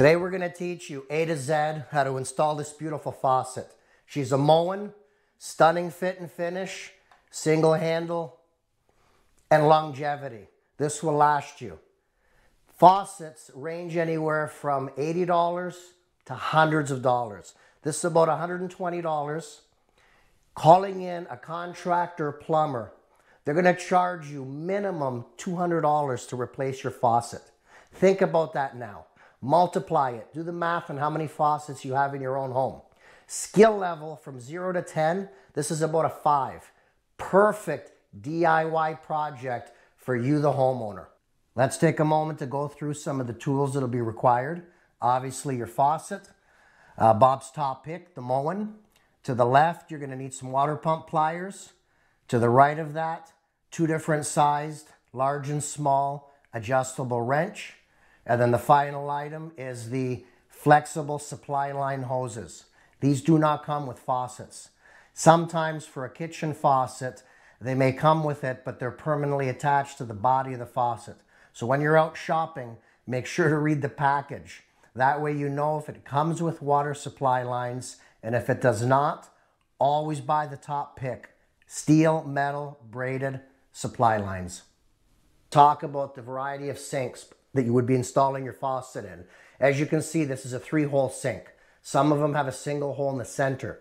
Today we're going to teach you A to Z how to install this beautiful faucet. She's a Moen, stunning fit and finish, single handle, and longevity. This will last you. Faucets range anywhere from $80 to hundreds of dollars. This is about $120. Calling in a contractor plumber, they're going to charge you minimum $200 to replace your faucet. Think about that now. Multiply it. Do the math on how many faucets you have in your own home. Skill level from 0 to 10, this is about a 5. Perfect DIY project for you, the homeowner. Let's take a moment to go through some of the tools that'll be required. Obviously, your faucet, uh, Bob's top pick, the Moen. To the left, you're going to need some water pump pliers. To the right of that, two different sized, large and small, adjustable wrench. And then the final item is the flexible supply line hoses. These do not come with faucets. Sometimes for a kitchen faucet, they may come with it, but they're permanently attached to the body of the faucet. So when you're out shopping, make sure to read the package. That way you know if it comes with water supply lines, and if it does not, always buy the top pick. Steel, metal, braided supply lines. Talk about the variety of sinks that you would be installing your faucet in. As you can see, this is a three-hole sink. Some of them have a single hole in the center.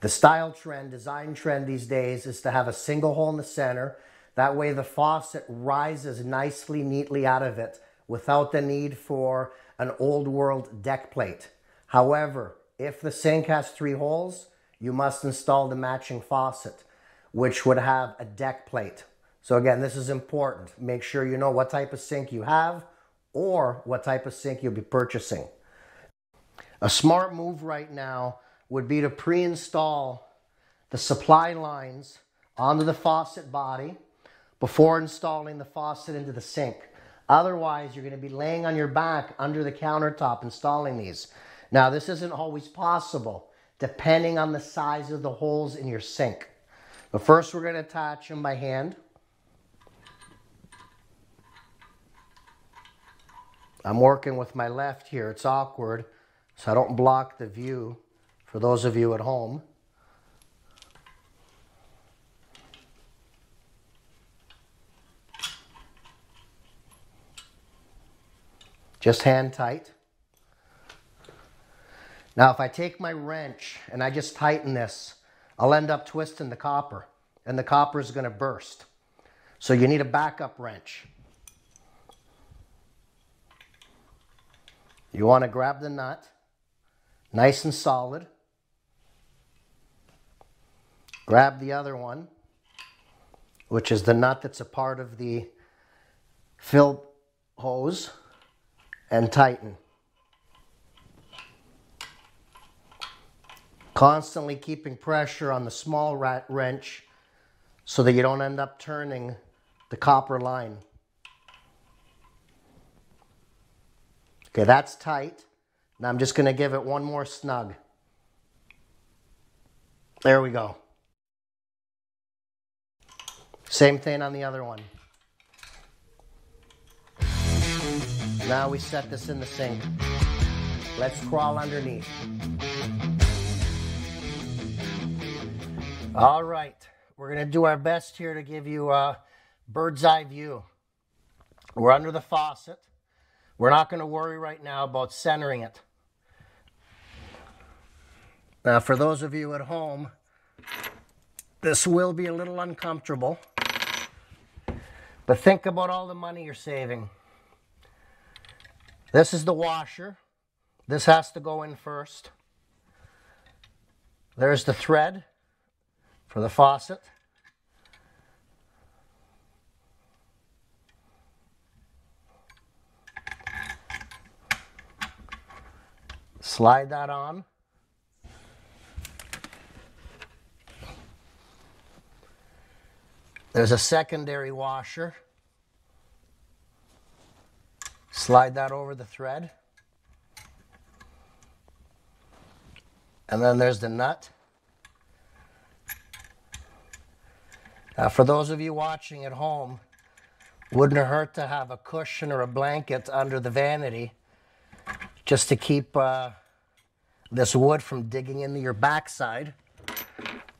The style trend, design trend these days is to have a single hole in the center. That way the faucet rises nicely, neatly out of it without the need for an old world deck plate. However, if the sink has three holes, you must install the matching faucet, which would have a deck plate. So again, this is important. Make sure you know what type of sink you have or what type of sink you'll be purchasing. A smart move right now would be to pre-install the supply lines onto the faucet body before installing the faucet into the sink. Otherwise, you're going to be laying on your back under the countertop installing these. Now, this isn't always possible depending on the size of the holes in your sink. But first, we're going to attach them by hand. I'm working with my left here. It's awkward, so I don't block the view for those of you at home. Just hand tight. Now, if I take my wrench and I just tighten this, I'll end up twisting the copper, and the copper is going to burst. So you need a backup wrench. You want to grab the nut, nice and solid. Grab the other one, which is the nut that's a part of the fill hose, and tighten. Constantly keeping pressure on the small wrench so that you don't end up turning the copper line. Okay, that's tight. Now I'm just going to give it one more snug. There we go. Same thing on the other one. Now we set this in the sink. Let's crawl underneath. All right, we're to do our best here to give you a bird's eye view. We're under the faucet. We're not going to worry right now about centering it. Now, for those of you at home, this will be a little uncomfortable. But think about all the money you're saving. This is the washer. This has to go in first. There's the thread for the faucet. Slide that on. There's a secondary washer. Slide that over the thread. And then there's the nut. Now, for those of you watching at home, wouldn't it hurt to have a cushion or a blanket under the vanity just to keep uh, this wood from digging into your backside.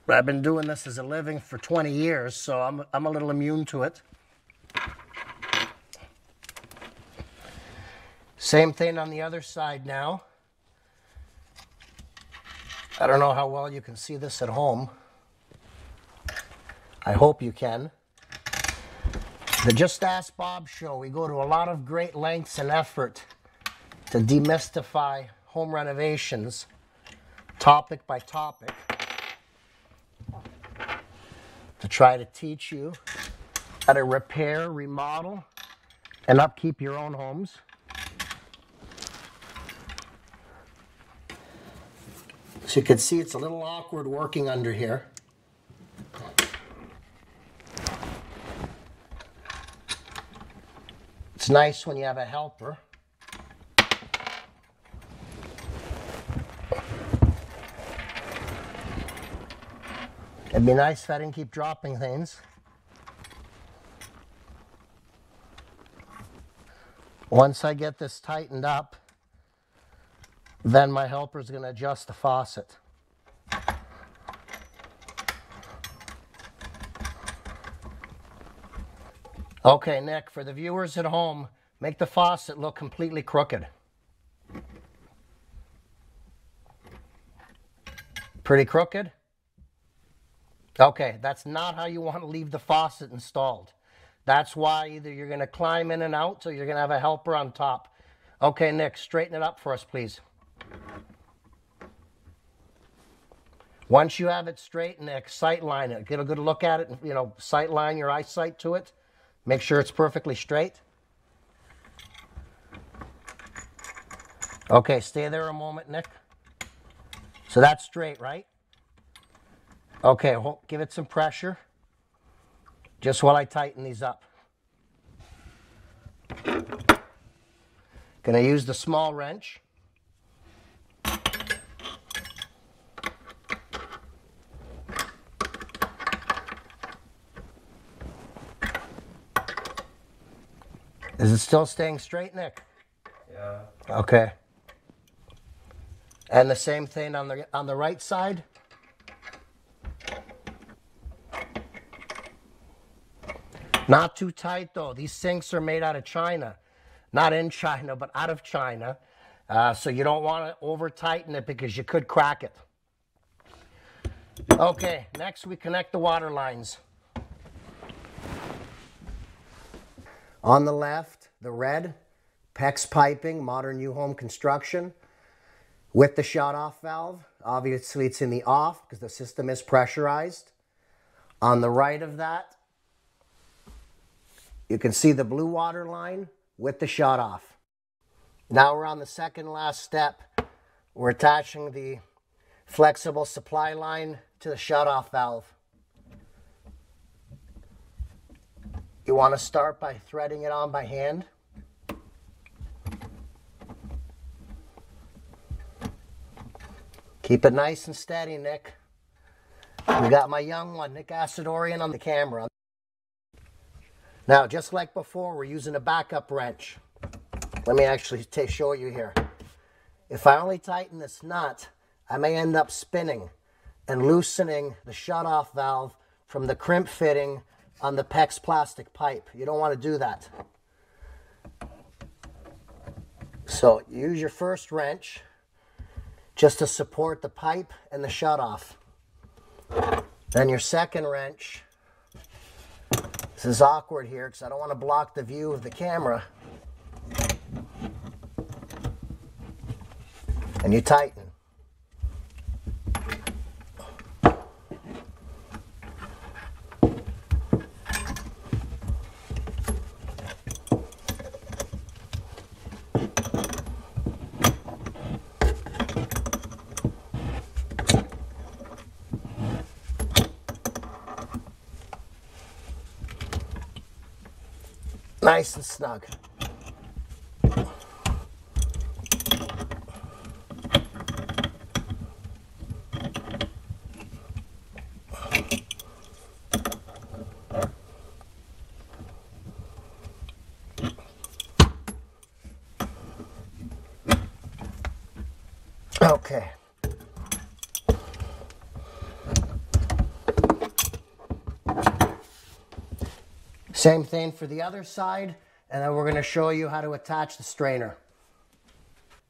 I've been doing this as a living for 20 years, so I'm, I'm a little immune to it. Same thing on the other side now. I don't know how well you can see this at home. I hope you can. The Just Ask Bob show, we go to a lot of great lengths and effort to demystify home renovations, topic by topic, to try to teach you how to repair, remodel, and upkeep your own homes. So you can see it's a little awkward working under here. It's nice when you have a helper. It'd be nice if I didn't keep dropping things. Once I get this tightened up, then my helper is going to adjust the faucet. Okay, Nick, for the viewers at home, make the faucet look completely crooked. Pretty crooked? Okay, that's not how you want to leave the faucet installed. That's why either you're going to climb in and out or you're going to have a helper on top. Okay, Nick, straighten it up for us, please. Once you have it straight, Nick, sight line it. Get a good look at it, and, you know, sight line your eyesight to it. Make sure it's perfectly straight. Okay, stay there a moment, Nick. So that's straight, right? Okay, give it some pressure. Just while I tighten these up. Gonna use the small wrench. Is it still staying straight, Nick? Yeah. Okay. And the same thing on the on the right side? Not too tight though. These sinks are made out of China. Not in China, but out of China. Uh, so you don't want to over tighten it because you could crack it. Okay, next we connect the water lines. On the left, the red, PEX piping, modern new home construction with the shut off valve. Obviously it's in the off because the system is pressurized. On the right of that, you can see the blue water line with the shut off. Now we're on the second last step. We're attaching the flexible supply line to the shut off valve. You want to start by threading it on by hand. Keep it nice and steady, Nick. We got my young one, Nick Assadourian, on the camera. Now, just like before, we're using a backup wrench. Let me actually show you here. If I only tighten this nut, I may end up spinning and loosening the shut-off valve from the crimp fitting on the PEX plastic pipe. You don't want to do that. So use your first wrench just to support the pipe and the shut-off. Then your second wrench this is awkward here because I don't want to block the view of the camera. And you tighten. Nice and snug. Okay. Same thing for the other side, and then we're going to show you how to attach the strainer.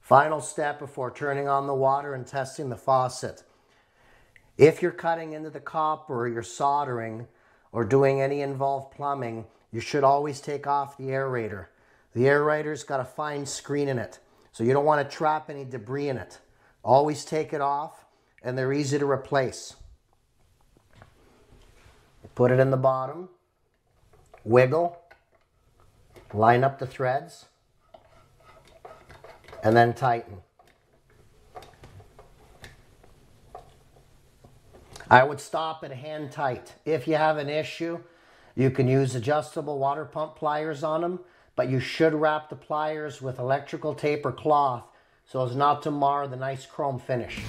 Final step before turning on the water and testing the faucet. If you're cutting into the copper or you're soldering or doing any involved plumbing, you should always take off the aerator. The aerator's got a fine screen in it, so you don't want to trap any debris in it. Always take it off, and they're easy to replace. Put it in the bottom, wiggle, line up the threads, and then tighten. I would stop at hand tight. If you have an issue, you can use adjustable water pump pliers on them, but you should wrap the pliers with electrical tape or cloth so as not to mar the nice chrome finish.